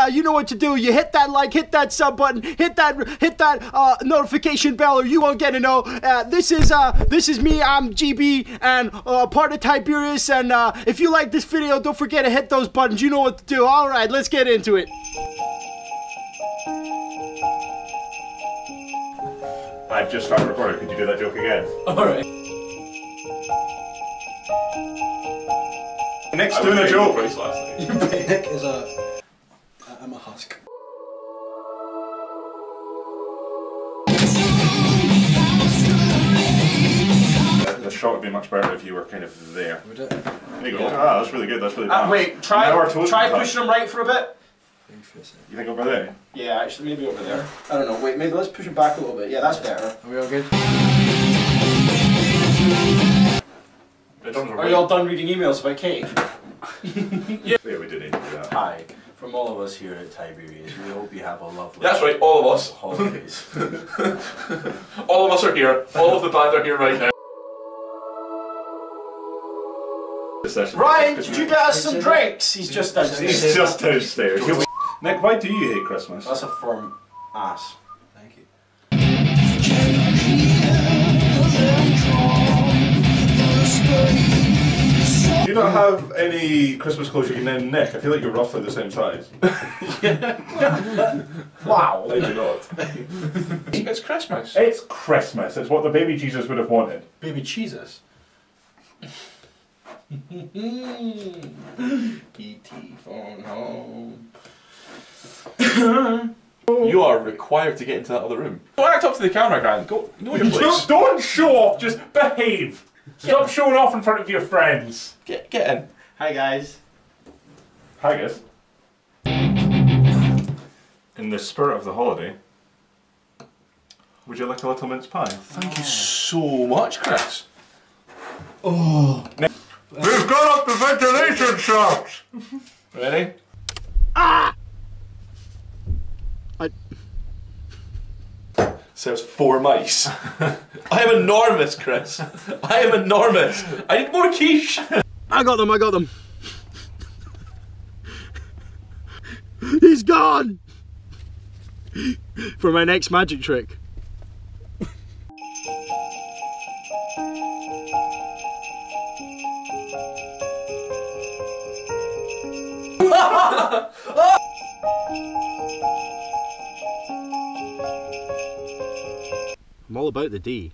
uh, you know what to do. You hit that like, hit that sub button, hit that hit that uh, notification bell, or you won't get to know. Uh, this is uh, this is me. I'm GB and uh, part of Tiberius. And uh, if you like this video, don't forget to hit those buttons. You know what to do. All right, let's get into it. I've just started recording. Could you do that joke again? Alright. Nick's doing a joke. Nick is a shot would be much better if you were kind of there. Would it? There you go. Ah, that's really good. That's really Uh, wait, try Now our toes try pushing them right for a bit. You think over there? Yeah, actually, maybe over there. I don't know. Wait, maybe let's push it back a little bit. Yeah, that's better. Are we all good? The Are you all done reading emails about Kate? Yeah, we did need to do that. Hi, from all of us here at Tiberius, we hope you have a lovely That's right, all of us. holidays. All of us are here. All of the band are here right now. Session- Ryan, did you get us some drinks? He's just downstairs. He's just downstairs. He'll Nick, why do you hate Christmas? That's a firm ass. Thank you. You Do you not have any Christmas clothes you can name Nick? I feel like you're roughly the same size. Wow. I do not. It's Christmas. It's Christmas. It's what the baby Jesus would have wanted. Baby cheeses. E.T. phone home. You are required to get into that other room. Go act up to the camera, Grant. Go, know your place. Just don't show off, just behave. Stop showing off in front of your friends. Get, get in. Hi guys. Haggis. In the spirit of the holiday, would you like a little mince pie? Thank you so much, Chris. Oh. We've got up the ventilation shafts! Ready? Ah! I- Serves four mice. I am enormous, Chris. I am enormous. I need more quiche. I got them. I got them. He's gone. For my next magic trick. I'm all about the D.